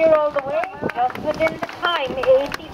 here all the way, just within the time, 80